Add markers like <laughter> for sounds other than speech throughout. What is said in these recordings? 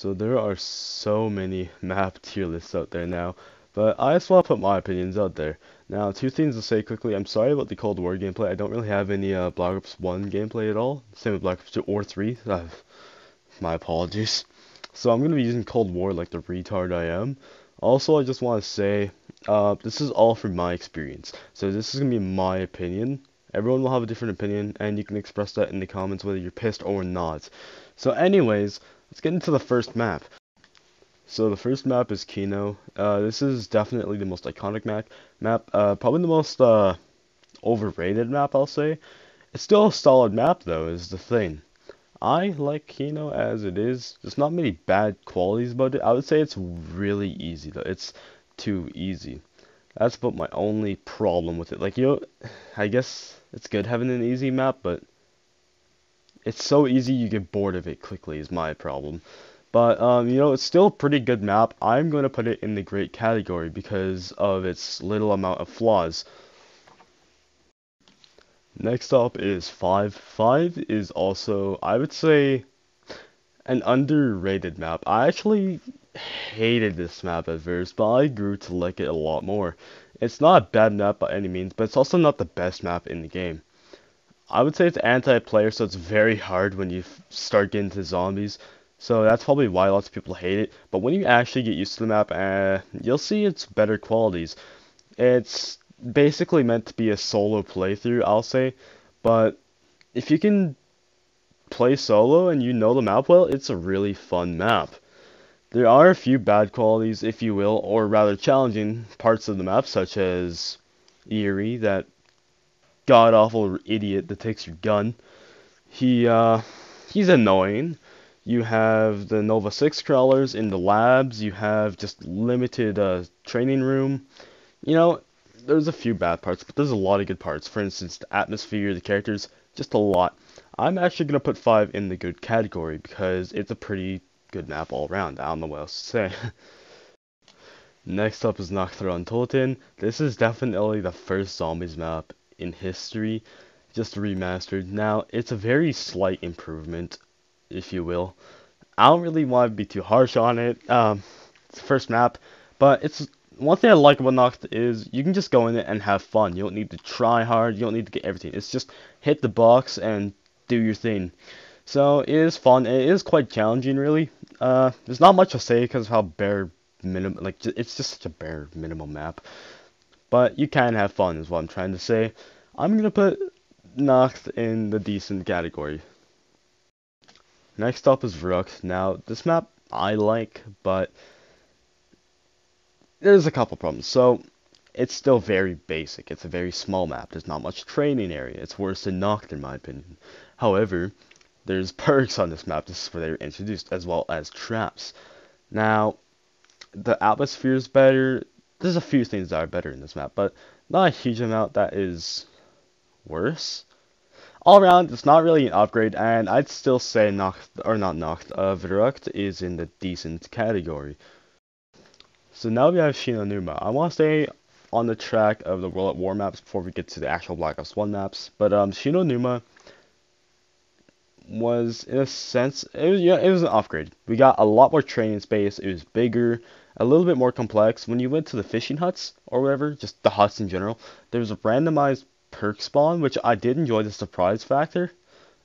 So there are so many <laughs> map tier lists out there now, but I just want to put my opinions out there. Now, two things to say quickly. I'm sorry about the Cold War gameplay. I don't really have any uh, Black Ops 1 gameplay at all. Same with Black Ops 2 or 3. Uh, <laughs> my apologies. So I'm going to be using Cold War like the retard I am. Also, I just want to say, uh, this is all from my experience. So this is going to be my opinion. Everyone will have a different opinion, and you can express that in the comments whether you're pissed or not. So anyways, let's get into the first map. So the first map is Kino. Uh, this is definitely the most iconic map. Map, uh, probably the most uh, overrated map, I'll say. It's still a solid map, though, is the thing. I like Kino as it is. There's not many bad qualities about it. I would say it's really easy, though. It's too easy. That's about my only problem with it. Like, you know, I guess it's good having an easy map, but it's so easy you get bored of it quickly is my problem. But, um, you know, it's still a pretty good map. I'm going to put it in the great category because of its little amount of flaws. Next up is 5. 5 is also, I would say, an underrated map. I actually hated this map at first, but I grew to like it a lot more. It's not a bad map by any means, but it's also not the best map in the game. I would say it's anti-player, so it's very hard when you start getting to zombies. So that's probably why lots of people hate it. But when you actually get used to the map, uh, you'll see its better qualities. It's basically meant to be a solo playthrough, I'll say. But if you can play solo and you know the map well, it's a really fun map. There are a few bad qualities, if you will, or rather challenging parts of the map, such as Eerie, that god awful idiot that takes your gun. He, uh, he's annoying. You have the Nova 6 crawlers in the labs. You have just limited uh, training room. You know, there's a few bad parts, but there's a lot of good parts. For instance, the atmosphere, the characters, just a lot. I'm actually to put 5 in the good category because it's a pretty good map all around. I don't know what else to say. <laughs> Next up is Nacht der This is definitely the first zombies map in history, just remastered. Now, it's a very slight improvement if you will. I don't really want to be too harsh on it. Um, it's the first map, but it's one thing I like about Nacht is you can just go in it and have fun. You don't need to try hard. You don't need to get everything. It's just hit the box and do your thing. So it is fun. It is quite challenging, really. Uh, there's not much to say because of how bare minimum. Like it's just such a bare minimum map. But you can have fun, is what I'm trying to say. I'm gonna put Nacht in the decent category. Next up is Verrückt. Now, this map I like, but there's a couple problems. So, it's still very basic. It's a very small map. There's not much training area. It's worse than Nacht, in my opinion. However, there's <laughs> perks on this map. This is where they're introduced, as well as traps. Now, the atmosphere is better. There's a few things that are better in this map, but not a huge amount that is worse all around, it's not really an upgrade, and I'd still say Nacht, or not Nacht, uh, Verrückt is in the decent category. So now we have Shi No Numa. I want to stay on the track of the World at War maps before we get to the actual Black Ops 1 maps, but um, Shi No Numa was, in a sense, it was, yeah, it was an upgrade. We got a lot more training space, it was bigger, a little bit more complex. When you went to the fishing huts, or whatever, just the huts in general, there was a randomized perk spawn, which I did enjoy the surprise factor.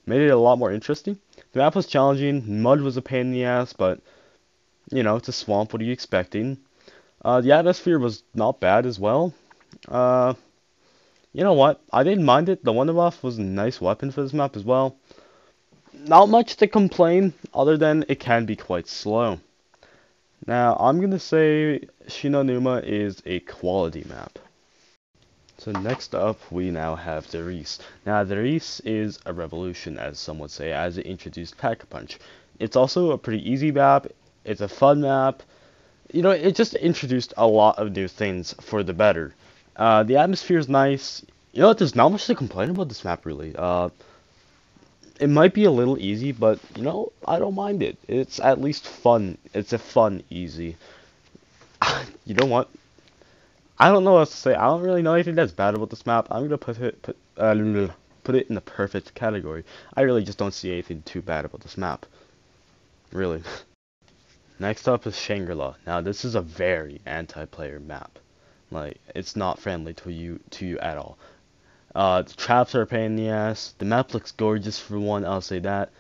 Made it a lot more interesting. The map was challenging, mud was a pain in the ass, but, you know, it's a swamp, what are you expecting? Uh, the atmosphere was not bad as well. Uh, you know what, I didn't mind it. The Wunderwaffe was a nice weapon for this map as well. Not much to complain, other than it can be quite slow. Now, I'm going to say Shi No Numa is a quality map. So next up, we now have Der Riese. Now, Der Riese is a revolution, as some would say, as it introduced Pack-a-Punch. It's also a pretty easy map. It's a fun map. You know, it just introduced a lot of new things for the better. Uh, the atmosphere is nice. You know, there's not much to complain about this map, really. Uh, it might be a little easy, but, you know, I don't mind it. It's at least fun. It's a fun easy. <laughs> you know what? I don't know what else to say. I don't really know anything that's bad about this map. I'm gonna put it put uh, put it in the perfect category. I really just don't see anything too bad about this map. Really. <laughs> Next up is Shangri-La. Now this is a very anti-player map. Like it's not friendly to you to you at all. Uh, the traps are a pain in the ass. The map looks gorgeous for one, I'll say that.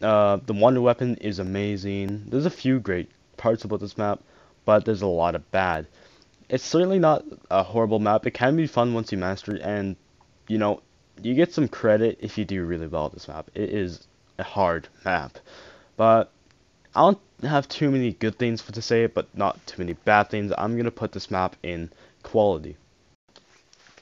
Uh, the wonder weapon is amazing. There's a few great parts about this map, but there's a lot of bad. It's certainly not a horrible map. It can be fun once you master it, and you know, you get some credit if you do really well at this map. It is a hard map, but I don't have too many good things to say, but not too many bad things. I'm gonna put this map in quality.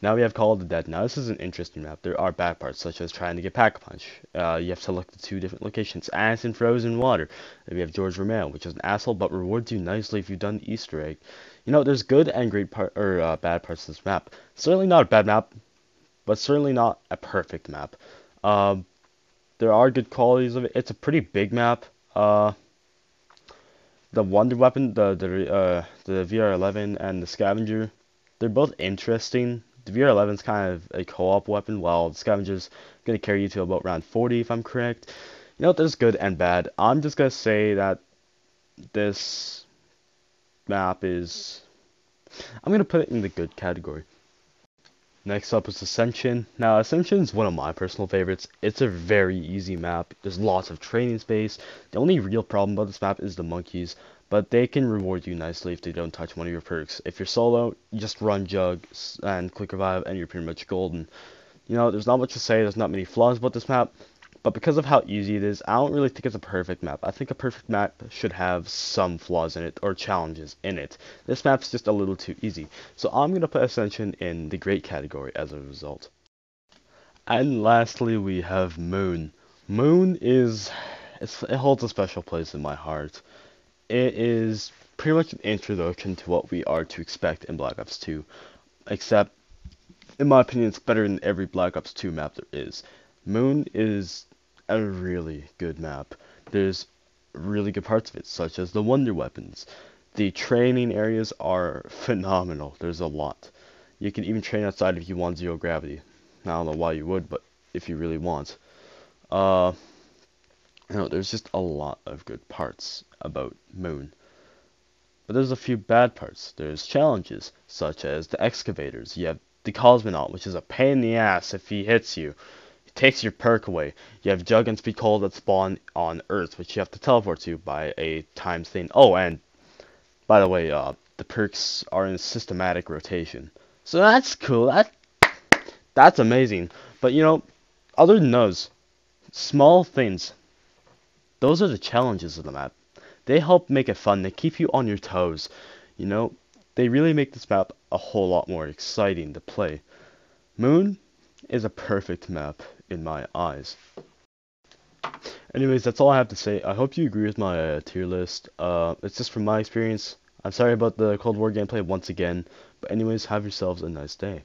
Now we have Call of the Dead. Now this is an interesting map. There are bad parts, such as trying to get Pack-a-Punch. Uh, you have to look at two different locations. And frozen water. Then we have George Romero, which is an asshole, but rewards you nicely if you've done the Easter egg. You know, there's good and great part or uh, bad parts to this map. Certainly not a bad map, but certainly not a perfect map. Um, there are good qualities of it. It's a pretty big map. Uh, the Wonder Weapon, the the uh, the VR11 and the Scavenger, they're both interesting. The VR11 is kind of a co-op weapon, while the Scavenger's gonna carry you to about round 40 if I'm correct. You know, there's good and bad. I'm just gonna say that this map is. I'm gonna put it in the good category. Next up is Ascension. Now, Ascension is one of my personal favorites. It's a very easy map. There's lots of training space. The only real problem about this map is the monkeys, but they can reward you nicely if they don't touch one of your perks. If you're solo, just run Jug and Quick Revive, and you're pretty much golden. You know, there's not much to say. There's not many flaws about this map. But because of how easy it is, I don't really think it's a perfect map. I think a perfect map should have some flaws in it or challenges in it. This map's just a little too easy. So I'm going to put Ascension in the great category as a result. And lastly, we have Moon. Moon is it holds a special place in my heart. It is pretty much an introduction to what we are to expect in Black Ops 2, except in my opinion, it's better than every Black Ops 2 map there is. Moon is a really good map. There's really good parts of it, such as the wonder weapons. The training areas are <laughs> phenomenal. There's a lot. You can even train outside if you want zero gravity. I don't know why you would, but if you really want. Uh, you know, there's just a lot of good parts about Moon. But there's a few bad parts. There's challenges, such as the excavators. You have the Cosmonaut, which is a pain in the ass if he hits you He takes your perk away. You have Jug and Speed Cola that spawn on Earth, which you have to teleport to by a time thing. Oh, and by the way, uh, the perks are in systematic rotation. So that's cool. That that's amazing. But you know, other than those small things, those are the challenges of the map. They help make it fun. They keep you on your toes. You know, they really make this map a whole lot more exciting to play. Moon is a perfect map in my eyes. Anyways, that's all I have to say. I hope you agree with my uh, tier list. Uh, it's just from my experience. I'm sorry about the Cold War gameplay once again. But anyways, have yourselves a nice day.